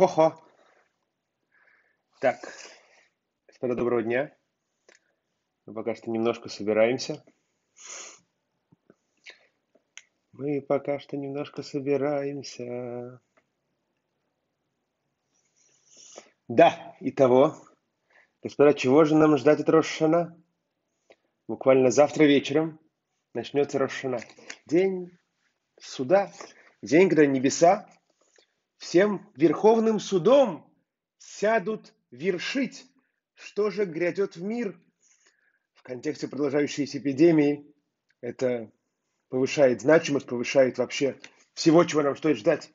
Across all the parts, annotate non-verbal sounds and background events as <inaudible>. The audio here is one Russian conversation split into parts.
Хо-хо. Так, господа, доброго дня. Мы пока что немножко собираемся. Мы пока что немножко собираемся. Да, и того. Господа, чего же нам ждать от Рошана? Буквально завтра вечером начнется Рошана. День суда, день, когда небеса всем верховным судом сядут вершить, что же грядет в мир. В контексте продолжающейся эпидемии это повышает значимость, повышает вообще всего, чего нам стоит ждать.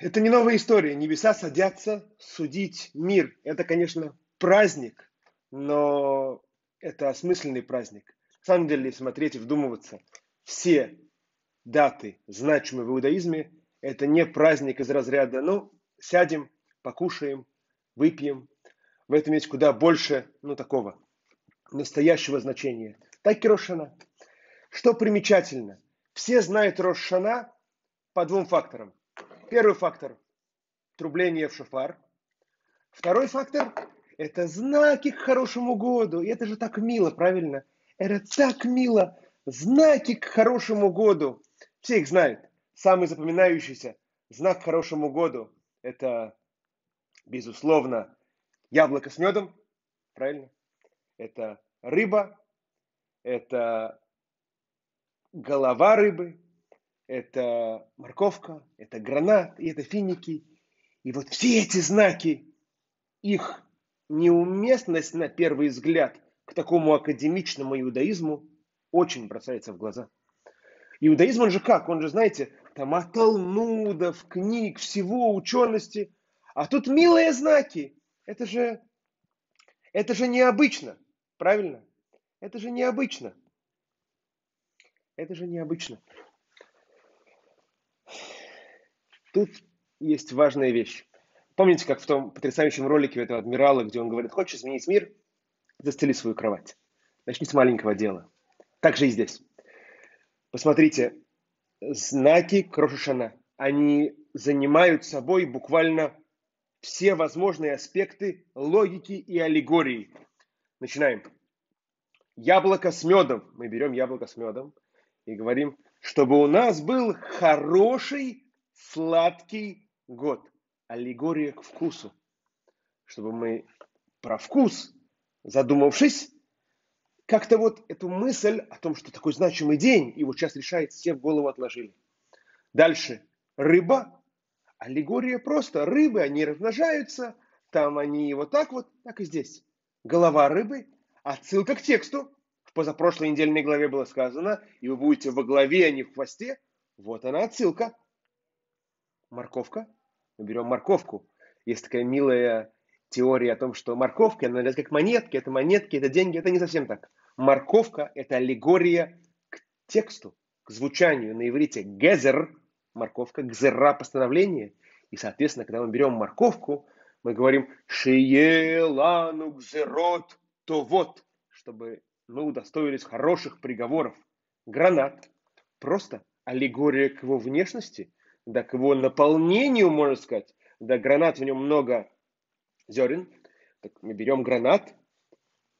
Это не новая история. Небеса садятся судить мир. Это, конечно, праздник, но это осмысленный праздник. На самом деле, смотреть и вдумываться, все даты, значимые в иудаизме, это не праздник из разряда, ну, сядем, покушаем, выпьем. В этом есть куда больше, ну, такого настоящего значения. Так и Рошана. Что примечательно, все знают Рошана по двум факторам. Первый фактор – трубление в шофар. Второй фактор – это знаки к хорошему году. И это же так мило, правильно? Это так мило. Знаки к хорошему году. Все их знают. Самый запоминающийся знак хорошему году – это, безусловно, яблоко с медом, правильно? Это рыба, это голова рыбы, это морковка, это гранат, и это финики. И вот все эти знаки, их неуместность на первый взгляд к такому академичному иудаизму очень бросается в глаза. Иудаизм, он же как? Он же, знаете, там от Талмудов, книг, всего, учености. А тут милые знаки. Это же, это же необычно. Правильно? Это же необычно. Это же необычно. Тут есть важная вещь. Помните, как в том потрясающем ролике этого адмирала, где он говорит, хочешь изменить мир, застели свою кровать. Начни с маленького дела. Так же и здесь. Посмотрите, знаки Крошишана, они занимают собой буквально все возможные аспекты логики и аллегории. Начинаем. Яблоко с медом. Мы берем яблоко с медом и говорим, чтобы у нас был хороший сладкий год. Аллегория к вкусу. Чтобы мы про вкус, задумавшись, как-то вот эту мысль о том, что такой значимый день, вот сейчас решает, все в голову отложили. Дальше. Рыба. Аллегория просто. Рыбы, они размножаются, там они вот так вот, так и здесь. Голова рыбы. Отсылка к тексту. В позапрошлой недельной главе было сказано, и вы будете во главе, а не в хвосте. Вот она отсылка. Морковка. Мы берем морковку. Есть такая милая теория о том, что морковки, она как монетки, это монетки, это деньги, это не совсем так. Морковка – это аллегория к тексту, к звучанию. На иврите гезер – морковка, гзера – постановление. И, соответственно, когда мы берем морковку, мы говорим «шиелану гзерот то вот», чтобы мы удостоились хороших приговоров. Гранат – просто аллегория к его внешности, да к его наполнению, можно сказать. Да, гранат, в нем много зерен. Так мы берем гранат,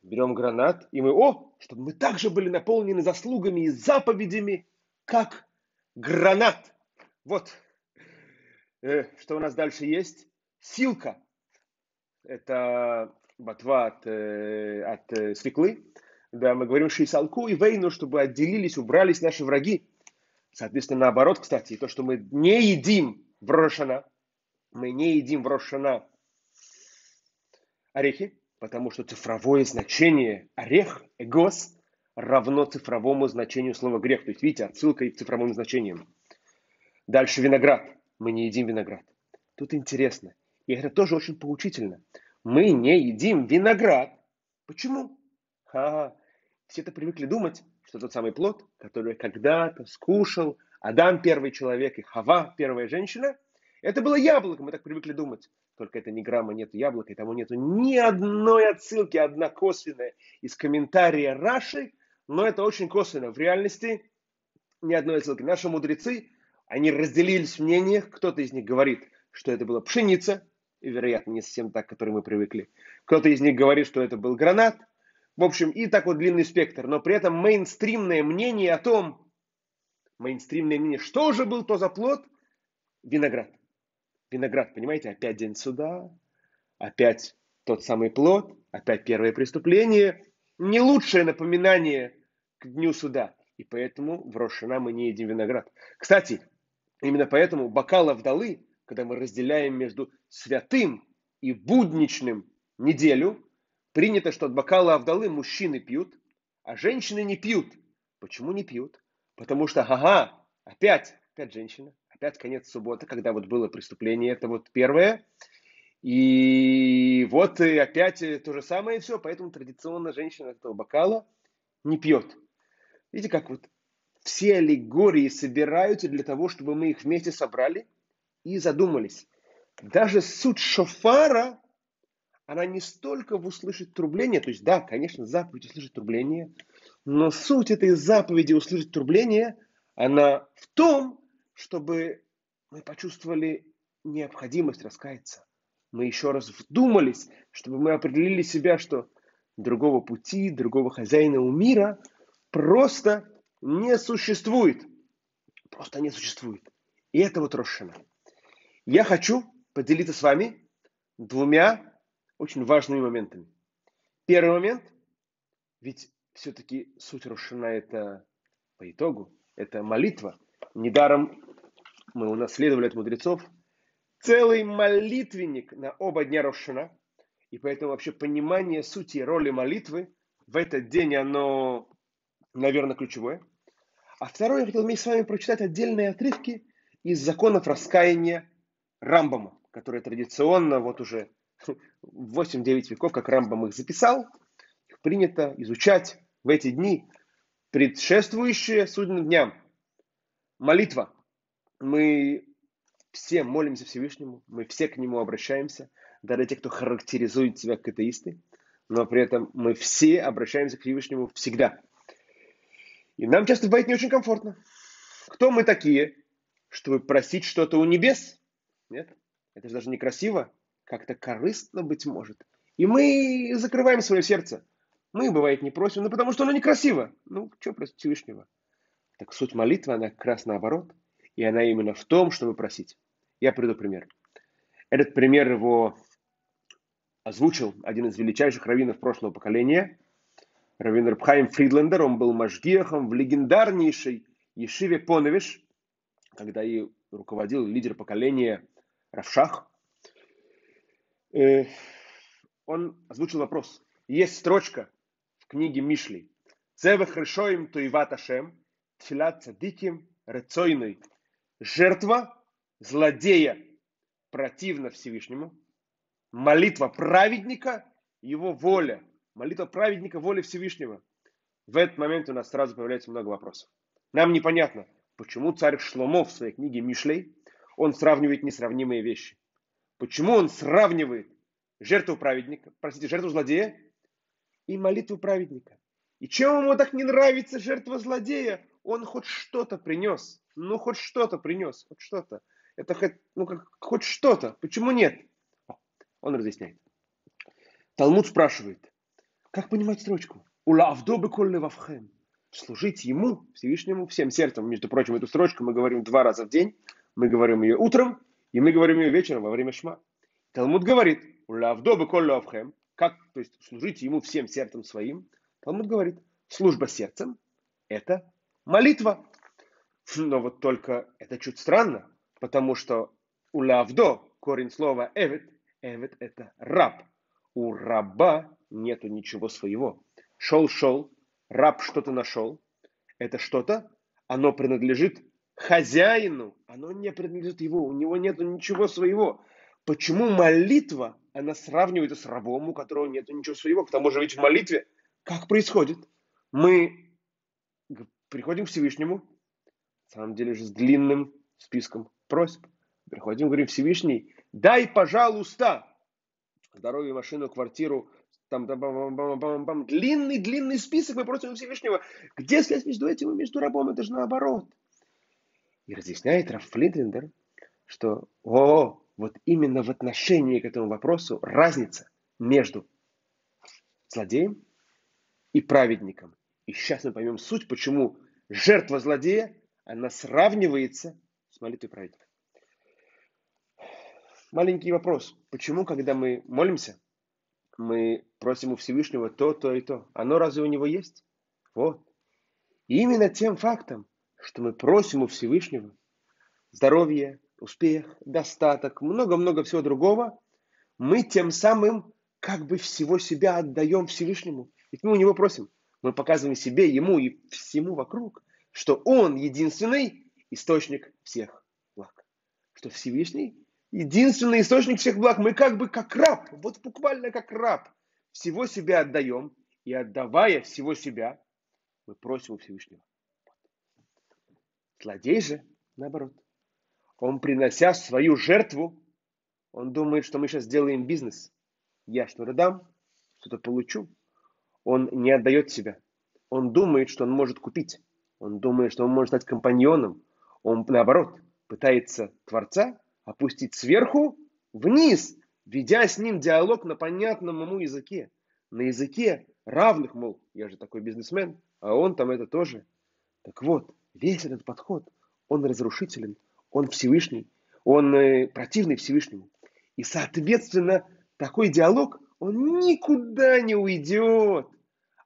берем гранат, и мы, о, чтобы мы также были наполнены заслугами и заповедями, как гранат. Вот, э, что у нас дальше есть. Силка. Это ботва от, э, от э, свеклы. Да, мы говорим шейсалку и вейну, чтобы отделились, убрались наши враги. Соответственно, наоборот, кстати, то, что мы не едим в мы не едим в орехи, потому что цифровое значение орех, эгос, равно цифровому значению слова грех. То есть, видите, отсылка и к цифровым значениям. Дальше виноград. Мы не едим виноград. Тут интересно. И это тоже очень поучительно. Мы не едим виноград. Почему? Ха, все это привыкли думать, что тот самый плод, который когда-то скушал Адам первый человек и Хава первая женщина, это было яблоко, мы так привыкли думать. Только это ни грамма нет яблока, и тому нету ни одной отсылки, одна косвенная из комментария Раши, но это очень косвенно. В реальности ни одной отсылки. Наши мудрецы Они разделились в мнениях. Кто-то из них говорит, что это была пшеница, и, вероятно, не совсем так, к которой мы привыкли. Кто-то из них говорит, что это был гранат. В общем, и так вот длинный спектр. Но при этом мейнстримное мнение о том, мейнстримное мнение, что же был то за плод? Виноград. Виноград, понимаете, опять день суда, опять тот самый плод, опять первое преступление. Не лучшее напоминание к дню суда. И поэтому в Рошана мы не едим виноград. Кстати, именно поэтому бокала вдалы, когда мы разделяем между святым и будничным неделю, принято, что от бокала Авдалы мужчины пьют, а женщины не пьют. Почему не пьют? Потому что, ага, опять, опять женщина, опять конец субботы, когда вот было преступление, это вот первое. И вот и опять то же самое все, поэтому традиционно женщина этого бокала не пьет. Видите, как вот все аллегории собираются для того, чтобы мы их вместе собрали и задумались. Даже суть шофара, она не столько в услышать трубление, то есть да, конечно, заповедь услышать трубление, но суть этой заповеди услышать трубление, она в том, чтобы мы почувствовали необходимость раскаяться. Мы еще раз вдумались, чтобы мы определили себя, что другого пути, другого хозяина у мира просто не существует. Просто не существует. И это вот Рошана. Я хочу поделиться с вами двумя очень важными моментами. Первый момент, ведь все-таки суть Рошана это по итогу, это молитва. Недаром мы унаследовали от мудрецов целый молитвенник на оба дня Рошана. И поэтому вообще понимание сути и роли молитвы в этот день, оно, наверное, ключевое. А второе, я хотел вместе с вами прочитать отдельные отрывки из законов раскаяния Рамбама, который традиционно вот уже <laughs> 8-9 веков, как Рамбам их записал, их принято изучать в эти дни, предшествующие судным дням. Молитва. Мы все молимся Всевышнему, мы все к Нему обращаемся, даже те, кто характеризует себя как атеисты, но при этом мы все обращаемся к Всевышнему всегда. И нам часто бывает не очень комфортно. Кто мы такие, чтобы просить что-то у небес? Нет? Это же даже некрасиво, как-то корыстно, быть может. И мы закрываем свое сердце. Мы, бывает, не просим, ну потому что оно некрасиво. Ну, что просить Всевышнего? Так суть молитвы, она как раз наоборот. И она именно в том, чтобы просить. Я приду пример. Этот пример его озвучил один из величайших раввинов прошлого поколения, раввин Рабхайм Фридлендер. Он был мажгехом в легендарнейшей Ешиве Поневиш, когда и руководил лидер поколения Равшах. Э, он озвучил вопрос. Есть строчка в книге Мишли. Цевех решоим туиват Ашем, тфилат цадиким рецойной. Жертва злодея противна Всевышнему. Молитва праведника, его воля. Молитва праведника, воля Всевышнего. В этот момент у нас сразу появляется много вопросов. Нам непонятно, почему царь Шломо в своей книге Мишлей он сравнивает несравнимые вещи. Почему он сравнивает жертву праведника, простите, жертву злодея и молитву праведника? И чем ему так не нравится жертва злодея? Он хоть что-то принес. Ну, хоть что-то принес, хоть что-то. Это хоть, ну, как, хоть что-то. Почему нет? Он разъясняет. Талмуд спрашивает, как понимать строчку? Ула авдобы колле вавхем. Служить ему, Всевышнему, всем сердцем. Между прочим, эту строчку мы говорим два раза в день. Мы говорим ее утром, и мы говорим ее вечером во время шма. Талмуд говорит, лавдобы коллавхем, как, то есть служите ему всем сердцем своим. Талмуд говорит, служба сердцем – это молитва. <laughs> Но вот только это чуть странно, потому что у лавдо корень слова эвет, эвет – это раб. У раба нету ничего своего. Шел-шел, раб что-то нашел. Это что-то, оно принадлежит хозяину, оно не принадлежит его, у него нет ничего своего. Почему молитва, она сравнивается с рабом, у которого нет ничего своего? К тому же ведь в молитве как происходит? Мы приходим к Всевышнему, на самом деле же с длинным списком просьб. Приходим, говорим, Всевышний, дай, пожалуйста, здоровье, машину, квартиру, там, там бам, бам, бам, бам, длинный, длинный список, мы просим Всевышнего. Где связь между этим и между рабом? Это же наоборот. И разъясняет Раф Флинтлендер, что о, вот именно в отношении к этому вопросу разница между злодеем и праведником. И сейчас мы поймем суть, почему жертва злодея, она сравнивается с молитвой праведника. Маленький вопрос. Почему, когда мы молимся, мы просим у Всевышнего то, то и то? Оно разве у него есть? Вот. И именно тем фактом, что мы просим у Всевышнего здоровье, успех, достаток, много-много всего другого, мы тем самым как бы всего себя отдаем Всевышнему. Ведь мы у него просим. Мы показываем себе, ему и всему вокруг, что он единственный источник всех благ. Что Всевышний единственный источник всех благ. Мы как бы как раб, вот буквально как раб, всего себя отдаем. И отдавая всего себя, мы просим у Всевышнего. Злодей же, наоборот, он, принося свою жертву, он думает, что мы сейчас сделаем бизнес. Я что-то дам, что-то получу. Он не отдает себя. Он думает, что он может купить. Он думает, что он может стать компаньоном. Он, наоборот, пытается Творца опустить сверху вниз, ведя с ним диалог на понятном ему языке. На языке равных, мол, я же такой бизнесмен, а он там это тоже. Так вот, весь этот подход, он разрушителен, он Всевышний, он э, противный Всевышнему. И, соответственно, такой диалог, он никуда не уйдет.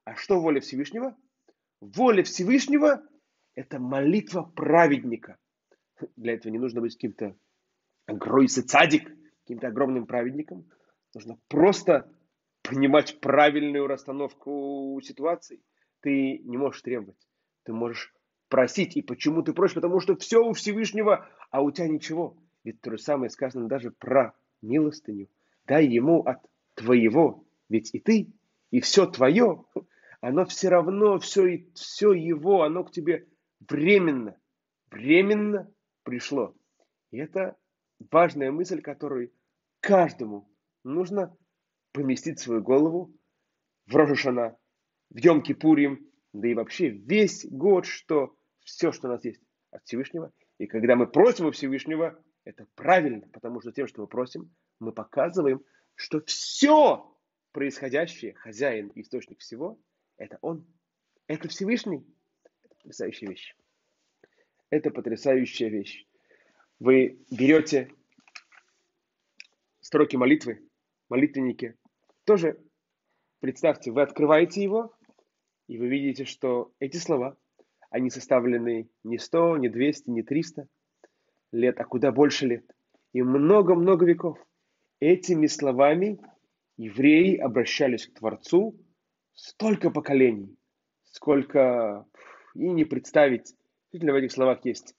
А что воля Всевышнего? Воля Всевышнего – это молитва праведника. Для этого не нужно быть каким-то гройсе цадик, каким-то огромным праведником. Нужно просто понимать правильную расстановку ситуации. Ты не можешь требовать. Ты можешь просить. И почему ты просишь? Потому что все у Всевышнего, а у тебя ничего. Ведь то же самое сказано даже про милостыню. Дай ему от твоего. Ведь и ты, и все твое, оно все равно, все, все его, оно к тебе временно, временно пришло. И это важная мысль, которую каждому нужно поместить свою голову в Рожешана, в Йом-Кипурим, да и вообще весь год, что все, что у нас есть от Всевышнего. И когда мы просим у Всевышнего, это правильно, потому что тем, что мы просим, мы показываем, что все происходящее, хозяин и источник всего, это Он. Это Всевышний. Это потрясающая вещь. Это потрясающая вещь. Вы берете строки молитвы, молитвенники. Тоже представьте, вы открываете его, и вы видите, что эти слова, они составлены не 100, не 200, не 300 лет, а куда больше лет. И много-много веков. Этими словами евреи обращались к Творцу столько поколений, сколько и не представить. Действительно, в этих словах есть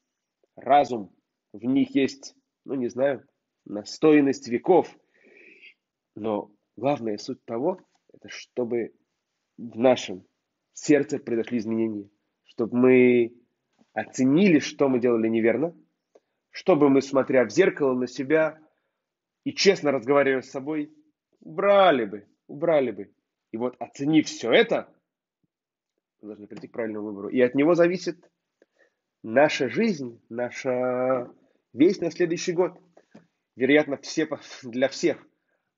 разум, в них есть, ну не знаю, настойность веков. Но главная суть того, это чтобы в нашем сердце произошли изменения, чтобы мы оценили, что мы делали неверно, чтобы мы, смотря в зеркало на себя и честно разговаривая с собой, убрали бы, убрали бы. И вот оценив все это, мы должны прийти к правильному выбору. И от него зависит наша жизнь, наша весь на следующий год. Вероятно, все, для всех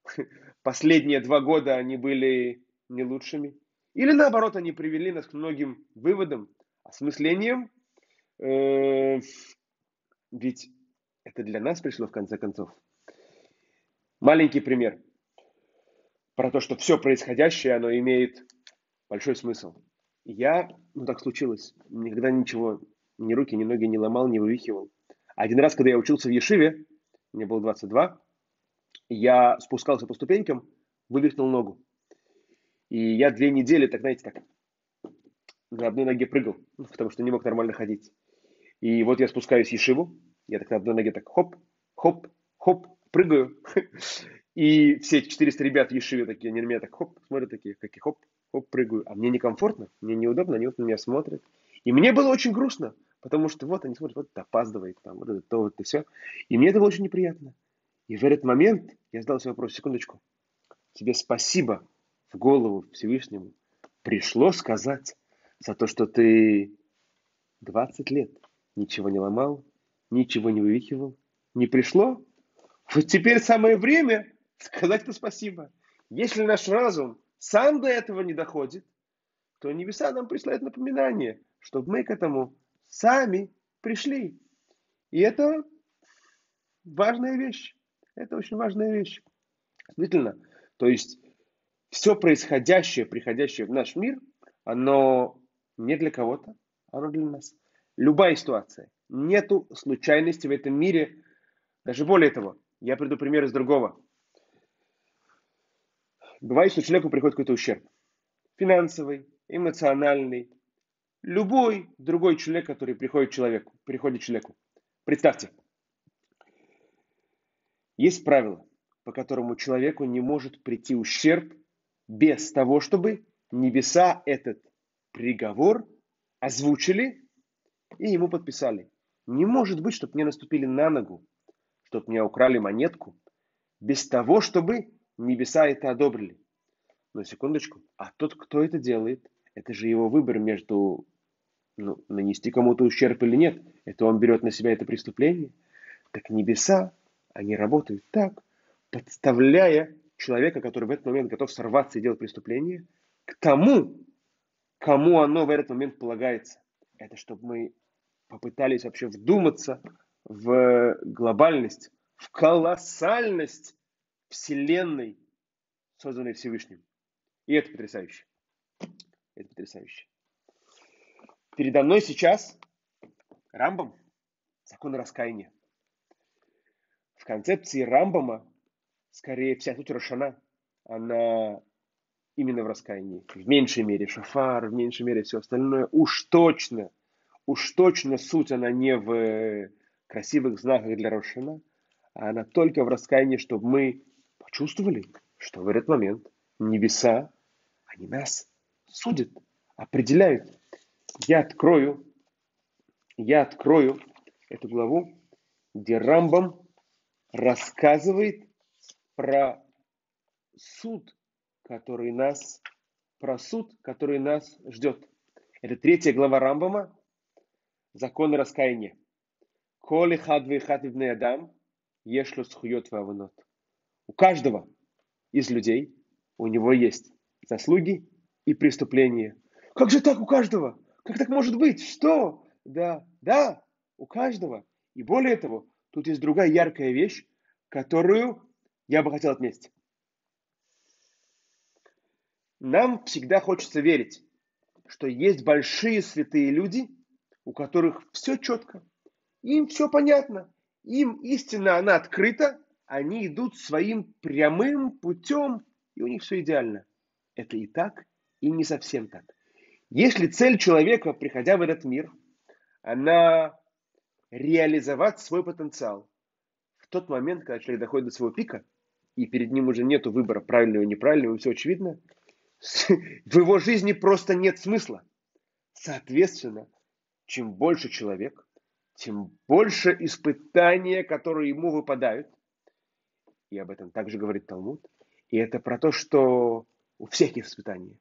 <laughs> последние два года они были не лучшими. Или наоборот, они привели нас к многим выводам, осмыслениям. Э, ведь это для нас пришло в конце концов. Маленький пример про то, что все происходящее, оно имеет большой смысл. Я, ну так случилось, никогда ничего, ни руки, ни ноги не ломал, не вывихивал. Один раз, когда я учился в Ешиве, мне было 22, я спускался по ступенькам, вывихнул ногу. И я две недели, так знаете, так на одной ноге прыгал, ну, потому что не мог нормально ходить. И вот я спускаюсь в Ешиву, я так на одной ноге так хоп, хоп, хоп, прыгаю. <laughs> И все 400 ребят Ешиве такие, они на меня так хоп, смотрят такие, как хоп, хоп, прыгаю. А мне некомфортно, мне неудобно, они вот на меня смотрят. И мне было очень грустно, потому что вот они смотрят, вот это опаздывает, там, вот это то, вот и все. И мне это было очень неприятно. И в этот момент я задал себе вопрос, секундочку, тебе спасибо в голову Всевышнему пришло сказать за то, что ты 20 лет ничего не ломал, ничего не вывихивал, не пришло, вот теперь самое время сказать это спасибо. Если наш разум сам до этого не доходит, то небеса нам присылают напоминание, чтобы мы к этому сами пришли. И это важная вещь. Это очень важная вещь. Действительно. То есть все происходящее, приходящее в наш мир, оно не для кого-то, оно для нас. Любая ситуация. Нету случайности в этом мире. Даже более того, я приду пример из другого. Бывает, что человеку приходит какой-то ущерб. Финансовый, эмоциональный. Любой другой человек, который приходит человеку, приходит человеку. Представьте, есть правило, по которому человеку не может прийти ущерб без того, чтобы небеса этот приговор озвучили и ему подписали. Не может быть, чтобы мне наступили на ногу, чтобы мне украли монетку, без того, чтобы небеса это одобрили. Но секундочку, а тот, кто это делает, это же его выбор между ну, нанести кому-то ущерб или нет. Это он берет на себя это преступление. Так небеса, они работают так, подставляя человека, который в этот момент готов сорваться и делать преступление, к тому, кому оно в этот момент полагается. Это чтобы мы попытались вообще вдуматься в глобальность, в колоссальность Вселенной, созданной Всевышним. И это потрясающе. Это потрясающе. Передо мной сейчас Рамбам, закон раскаяния. В концепции Рамбама, скорее вся суть Рошана, она именно в раскаянии. В меньшей мере шафар, в меньшей мере все остальное. Уж точно, уж точно суть она не в красивых знаках для Рошана, а она только в раскаянии, чтобы мы почувствовали, что в этот момент небеса, они нас судят, определяют. Я открою, я открою эту главу, где Рамбам рассказывает про суд, который нас, про суд, который нас ждет. Это третья глава Рамбама, законы раскаяния. Коли хадвы хативный адам, ешло схует ваванот. У каждого из людей, у него есть заслуги и преступления. Как же так у каждого? Как так может быть? Что? Да, да, у каждого. И более того, тут есть другая яркая вещь, которую я бы хотел отметить. Нам всегда хочется верить, что есть большие святые люди, у которых все четко, им все понятно, им истина, она открыта, они идут своим прямым путем, и у них все идеально. Это и так, и не совсем так. Если цель человека, приходя в этот мир, она реализовать свой потенциал, в тот момент, когда человек доходит до своего пика, и перед ним уже нет выбора правильного и неправильного, все очевидно, в его жизни просто нет смысла. Соответственно, чем больше человек, тем больше испытания, которые ему выпадают. И об этом также говорит Талмуд. И это про то, что у всех есть испытания.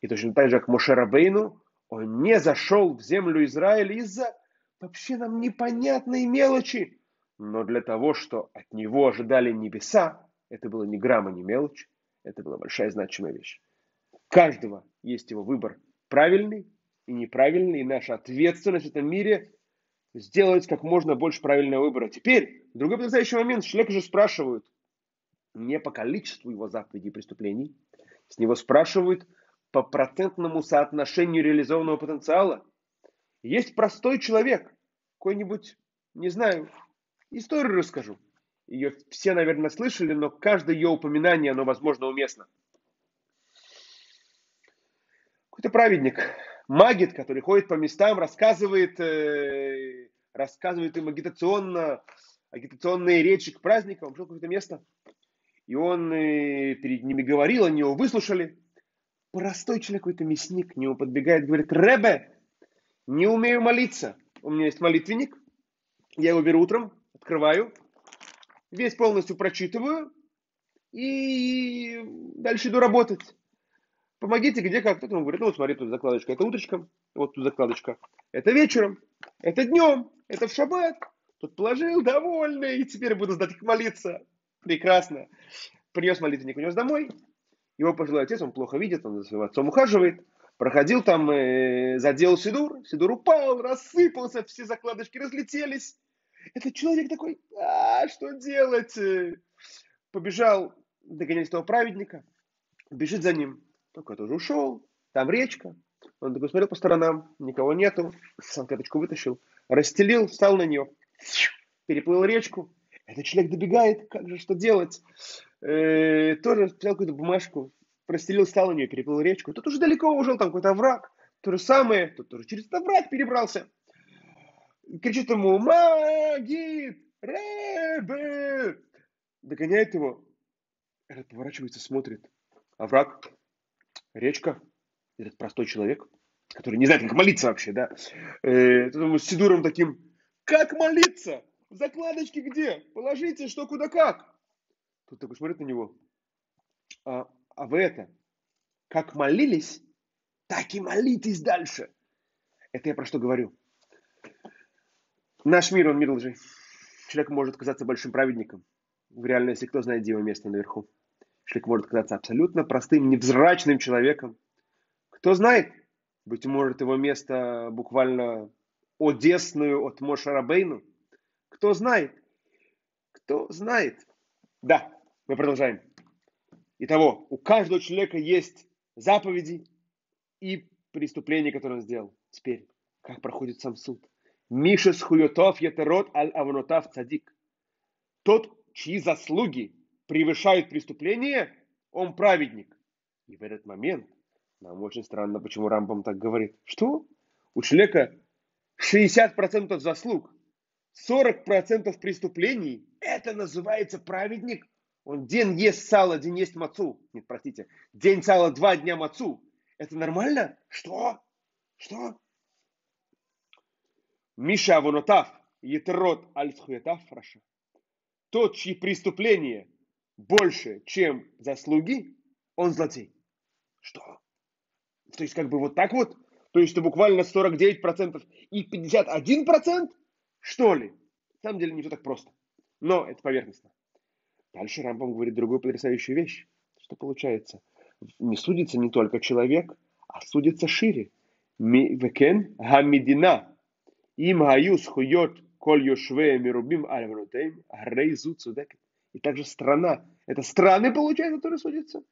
И точно так же, как Мошерабейну, он не зашел в землю Израиля из-за вообще нам непонятной мелочи. Но для того, что от него ожидали небеса, это было ни грамма, ни мелочь, это была большая значимая вещь. У каждого есть его выбор правильный и неправильный, и наша ответственность в этом мире сделать как можно больше правильного выбора. Теперь, другой потрясающий момент, человек же спрашивают не по количеству его заповедей и преступлений, с него спрашивают по процентному соотношению реализованного потенциала. Есть простой человек, какой-нибудь, не знаю, историю расскажу. Ее все, наверное, слышали, но каждое ее упоминание, оно, возможно, уместно. Какой-то праведник, магит, который ходит по местам, рассказывает, э, рассказывает им агитационно, агитационные речи к праздникам, пришел какое-то место, и он э, перед ними говорил, они его выслушали. Простой человек, какой-то мясник, к нему подбегает, говорит, Ребе, не умею молиться. У меня есть молитвенник, я его беру утром, открываю, весь полностью прочитываю, и дальше иду работать. Помогите, где как. Кто-то говорит, ну вот смотри, тут закладочка, это утречком, вот тут закладочка. Это вечером, это днем, это в шаббат. Тут положил, довольный, и теперь буду сдать их молиться. Прекрасно. Принес молитвенник, унес домой. Его пожилой отец, он плохо видит, он за своим отцом ухаживает. Проходил там, э, задел Сидур, Сидур упал, рассыпался, все закладочки разлетелись. Этот человек такой, а что делать? Побежал догонять того праведника, бежит за ним. Только тоже ушел, там речка. Он такой смотрел по сторонам, никого нету, сам клеточку вытащил, расстелил, встал на нее, переплыл речку. Этот человек добегает, как же, что делать? Э, тоже взял какую-то бумажку, простелил, встал на нее, переплыл речку. Тут уже далеко ушел, там какой-то овраг. То же самое, тут тоже через этот овраг перебрался. Кричит ему, Магит, Ребе! Догоняет его. Этот поворачивается, смотрит. Овраг, речка. Этот простой человек, который не знает, как молиться вообще, да. Э, с Сидуром таким, как молиться? В закладочке где? Положите, что куда как. Тут такой смотрит на него. А, а вы это, как молились, так и молитесь дальше. Это я про что говорю. Наш мир, он мир лжи. Человек может казаться большим праведником. В реальности кто знает, где его место наверху. Человек может казаться абсолютно простым, невзрачным человеком. Кто знает, быть может, его место буквально одесную от Мошарабейну. Кто знает? Кто знает? Да, мы продолжаем. Итого, у каждого человека есть заповеди и преступления, которые он сделал. Теперь, как проходит сам суд? Миша схуютов етерот аль авнотав цадик. Тот, чьи заслуги превышают преступление, он праведник. И в этот момент нам очень странно, почему Рамбам так говорит. Что? У человека 60% заслуг, 40% преступлений. Это называется праведник. Он день ест сало, день ест мацу. Нет, простите. День сала, два дня мацу. Это нормально? Что? Что? Миша Авонотав, Етерот Альцхуетав, Раша. Тот, чьи преступления больше, чем заслуги, он злодей. Что? То есть, как бы вот так вот? То есть, что буквально 49% и 51%? Что ли? На самом деле, не все так просто. Но это поверхностно. Дальше Рамбам говорит другую потрясающую вещь. Что получается? Не судится не только человек, а судится шире. Векен гамидина. Им гаю схует коль йошве мирубим альванутейм, грейзу цудекет. И также страна. Это страны, получается, которые судятся.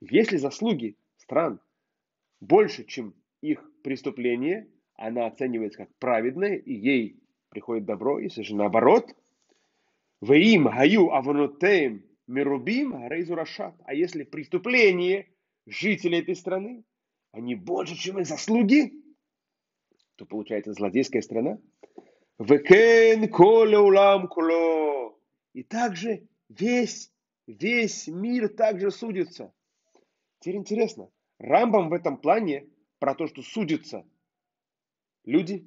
Если заслуги стран больше, чем их преступление, она оценивается как праведное, и ей приходит добро, если же наоборот, им гаю аванутеем мирубим рейзу рашат. А если преступление жителей этой страны, они больше, чем их заслуги, то получается злодейская страна. Векен коле улам куло. И также весь, весь мир также судится. Теперь интересно, Рамбам в этом плане про то, что судятся люди,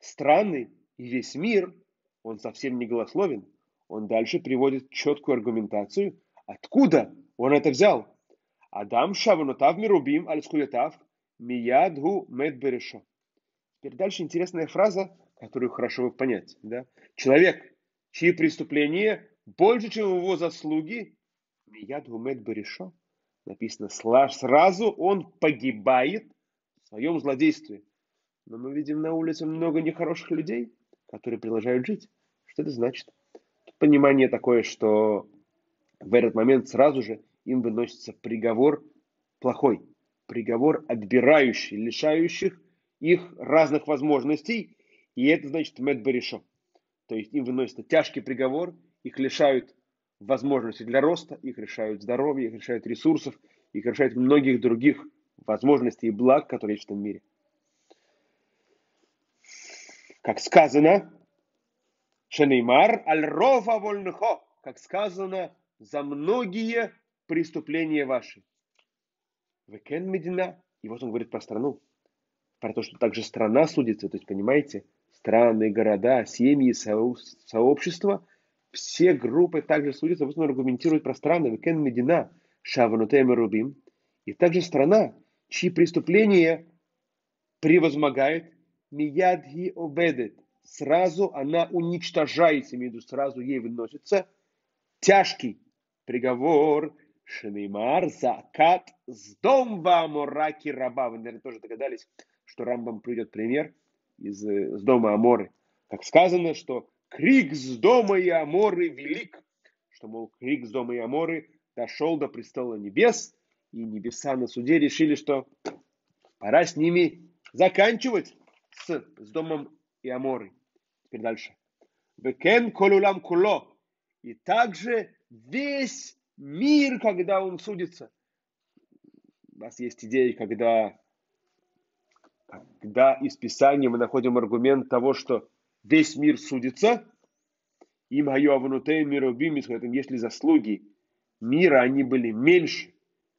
страны и весь мир, он совсем не голословен. Он дальше приводит четкую аргументацию, откуда он это взял. Адам шаванутав мирубим аль миядгу медберешо. Теперь дальше интересная фраза, которую хорошо бы понять. Да? Человек, чьи преступления больше, чем его заслуги, миядгу медберешо написано, сразу он погибает в своем злодействе. Но мы видим на улице много нехороших людей, которые продолжают жить. Что это значит? Понимание такое, что в этот момент сразу же им выносится приговор плохой, приговор отбирающий, лишающих их разных возможностей, и это значит медберешо. То есть им выносится тяжкий приговор, их лишают возможности для роста, их решают здоровье, их решают ресурсов, их решают многих других возможностей и благ, которые есть в этом мире. Как сказано, Шенеймар аль-рова вольнхо, как сказано, за многие преступления ваши. Векен Медина. И вот он говорит про страну. Про то, что также страна судится. То есть, понимаете, страны, города, семьи, сообщества – все группы также судятся, вот он аргументирует про страны, Векен Медина, Шаванутем Рубим, и также страна, чьи преступления превозмогает Миядги обедет, сразу она уничтожается, виду, сразу ей выносится тяжкий приговор, Шнеймар закат с дом Амораки раба. Вы, наверное, тоже догадались, что Рамбам придет пример из э, с дома Аморы. Как сказано, что крик с дома и Аморы велик. Что, мол, крик с дома и Аморы дошел до престола небес, и небеса на суде решили, что пора с ними заканчивать с, с домом и Аморы. Теперь дальше. Векен колулам куло. И также весь мир, когда он судится. У нас есть идея, когда, когда из Писания мы находим аргумент того, что весь мир судится, им гаю аванутей миробим, если заслуги мира, они были меньше,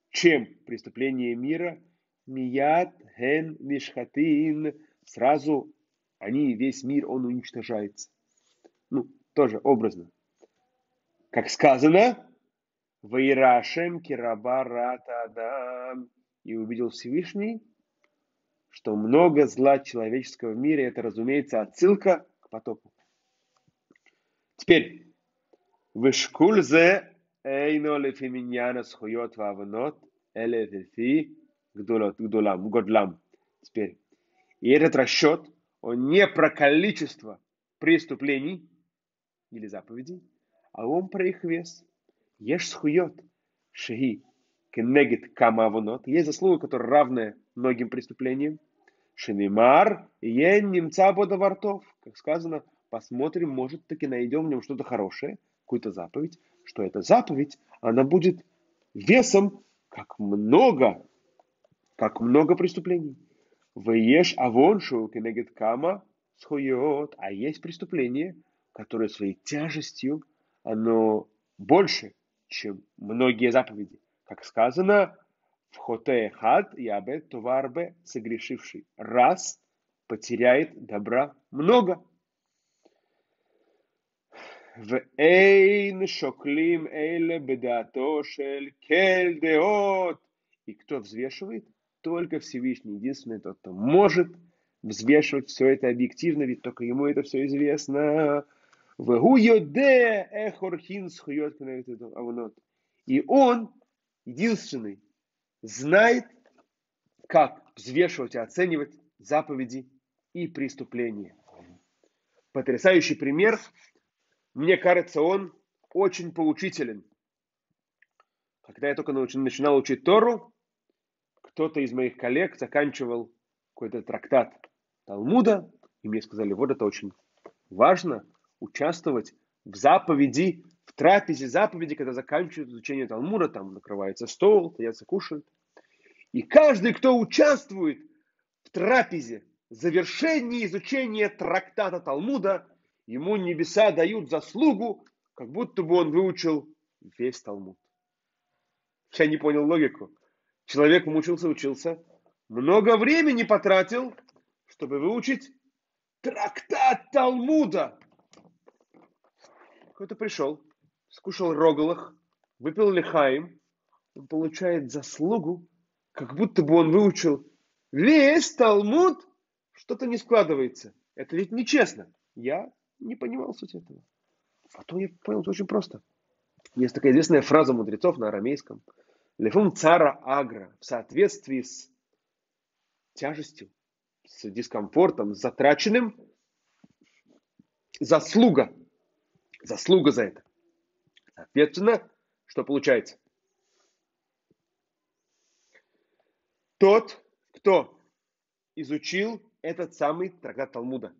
чем преступление мира, мият ген мишхатин, сразу они, весь мир, он уничтожается. Ну, тоже образно. Как сказано, Ваирашем кирабарата адам. И увидел Всевышний, что много зла человеческого в мире, это, разумеется, отсылка к потопу. Теперь, вышкульзе эйно лефиминьяна схует вавнот эле гдулам. Теперь, и этот расчет, он не про количество преступлений или заповедей, а он про их вес. Ешь схует, шеги, кенегит камавонот. Есть заслуга, которая равная многим преступлениям. Шинимар, ен немца бодовартов. Как сказано, посмотрим, может таки найдем в нем что-то хорошее, какую-то заповедь, что эта заповедь, она будет весом, как много, как много преступлений. Веешь авоншу кенегит кама схует. А есть преступление, которое своей тяжестью, оно больше, чем многие заповеди. Как сказано, в хоте хад абет товарбе, согрешивший раз, потеряет добра много. В эйн шоклим эйле бедато шель кель деот. И кто взвешивает? Только Всевышний, единственный тот, кто может взвешивать все это объективно, ведь только ему это все известно. И он, единственный, знает, как взвешивать и оценивать заповеди и преступления. Потрясающий пример. Мне кажется, он очень поучителен. Когда я только начинал учить Тору, кто-то из моих коллег заканчивал какой-то трактат Талмуда, и мне сказали, вот это очень важно, участвовать в заповеди, в трапезе заповеди, когда заканчивают изучение Талмуда, там накрывается стол, садятся, кушают. И каждый, кто участвует в трапезе, завершении изучения трактата Талмуда, ему небеса дают заслугу, как будто бы он выучил весь Талмуд. Я не понял логику. Человек мучился, учился, много времени потратил, чтобы выучить трактат Талмуда. Кто-то пришел, скушал рогалах, выпил лихаем, он получает заслугу, как будто бы он выучил весь Талмуд, что-то не складывается. Это ведь нечестно. Я не понимал суть этого. Потом я понял, это очень просто. Есть такая известная фраза мудрецов на арамейском. Лефум цара агра в соответствии с тяжестью, с дискомфортом, с затраченным, заслуга заслуга за это. Соответственно, что получается? Тот, кто изучил этот самый трактат Талмуда.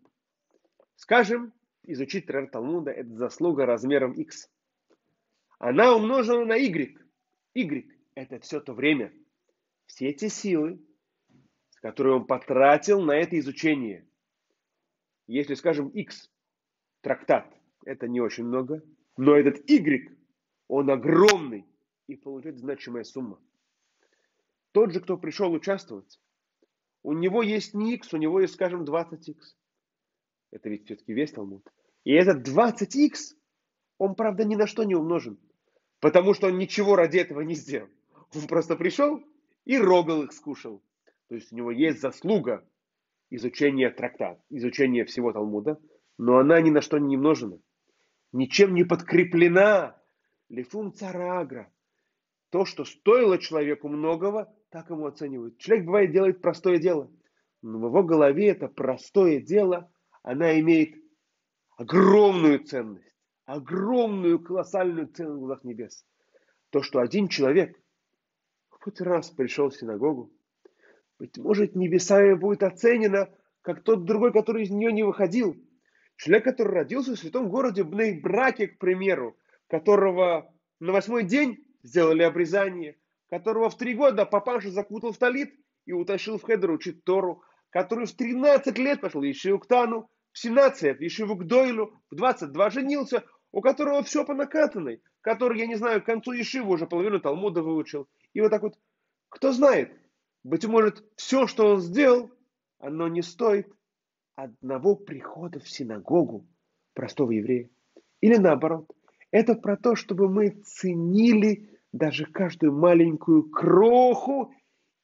Скажем, изучить трактат Талмуда – это заслуга размером x. Она умножена на y. y – это все то время, все эти силы, которые он потратил на это изучение. Если, скажем, x трактат это не очень много, но этот Y, он огромный и получает значимая сумма. Тот же, кто пришел участвовать, у него есть не X, у него есть, скажем, 20X. Это ведь все-таки весь Талмуд. И этот 20X, он, правда, ни на что не умножен. Потому что он ничего ради этого не сделал. Он <laughs> просто пришел и рогал их скушал. То есть у него есть заслуга изучения трактата, изучения всего Талмуда, но она ни на что не множена, ничем не подкреплена. Лифум царагра. То, что стоило человеку многого, так ему оценивают. Человек, бывает, делает простое дело. Но в его голове это простое дело, она имеет огромную ценность, огромную колоссальную цену в глазах небес. То, что один человек хоть раз пришел в синагогу, быть может, небесами будет оценено, как тот другой, который из нее не выходил. Человек, который родился в святом городе Бнейбраке, к примеру, которого на восьмой день сделали обрезание, которого в три года папаша закутал в талит и утащил в хедер учить Тору, который в 13 лет пошел еще к Тану, в 17 лет еще к Дойлу, в 22 женился, у которого все по накатанной, который, я не знаю, к концу Ешивы уже половину Талмуда выучил. И вот так вот, кто знает, быть может, все, что он сделал, оно не стоит одного прихода в синагогу простого еврея. Или наоборот. Это про то, чтобы мы ценили даже каждую маленькую кроху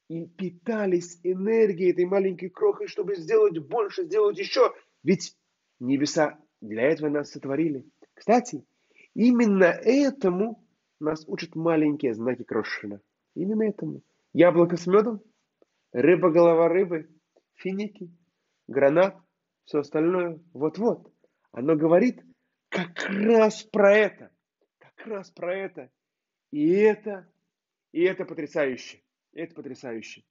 и питались энергией этой маленькой крохой, чтобы сделать больше, сделать еще. Ведь небеса для этого нас сотворили. Кстати, именно этому нас учат маленькие знаки Крошина. Именно этому. Яблоко с медом, рыба голова рыбы, финики, гранат, все остальное. Вот-вот. Оно говорит как раз про это. Как раз про это. И это, и это потрясающе. Это потрясающе.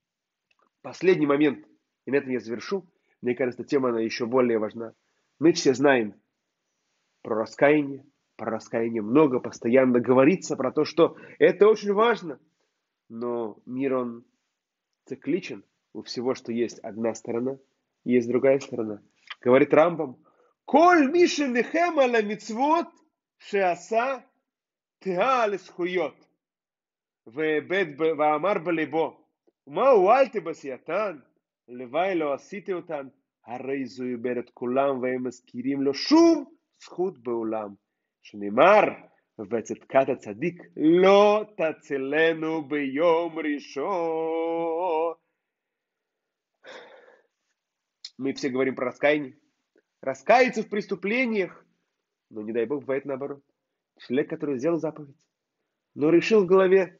Последний момент, и на этом я завершу. Мне кажется, тема она еще более важна. Мы все знаем про раскаяние, про раскаяние много, постоянно говорится про то, что это очень важно. Но мир, он цикличен. У всего, что есть одна сторона, есть другая сторона. Говорит Рамбам, «Коль миши нехем аля мицвот шеаса теа лесхуйот, ואמר בליבו, ומה הועלתי בעשייתן? לוואי לא עשיתי אותן, הרי זו איבד את כולם והם מזכירים לו שום זכות בעולם. שנאמר, וצדקת הצדיק לא תצלנו ביום ראשון. Мы все говорим про раскаяние. Раскаяться в преступлениях. Но не дай Бог, бывает наоборот. Человек, который сделал заповедь, но решил в голове,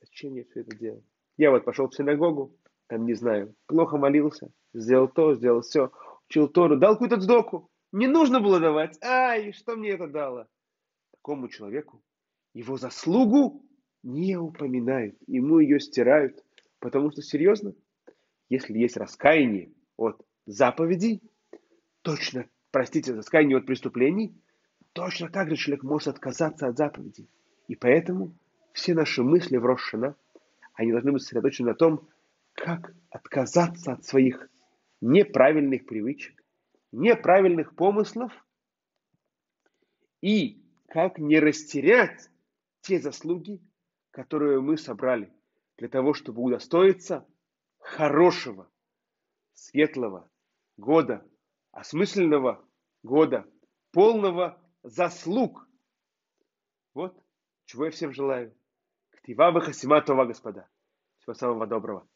зачем я все это делал? Я вот пошел в синагогу, там, не знаю, плохо молился, сделал то, сделал все, учил Тору, дал какую-то сдоку. Не нужно было давать. Ай, что мне это дало? Такому человеку его заслугу не упоминают, ему ее стирают. Потому что, серьезно, если есть раскаяние от заповедей, точно, простите, раскаяние от преступлений, точно так же человек может отказаться от заповедей. И поэтому все наши мысли в Рошана, они должны быть сосредоточены на том, как отказаться от своих неправильных привычек, неправильных помыслов и как не растерять те заслуги, которые мы собрали для того, чтобы удостоиться хорошего, светлого года, осмысленного года, полного заслуг. Вот чего я всем желаю. Ктива Хасима Това, господа. Всего самого доброго.